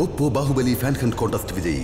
Oppo Baahubali fan खंड contest विजयी।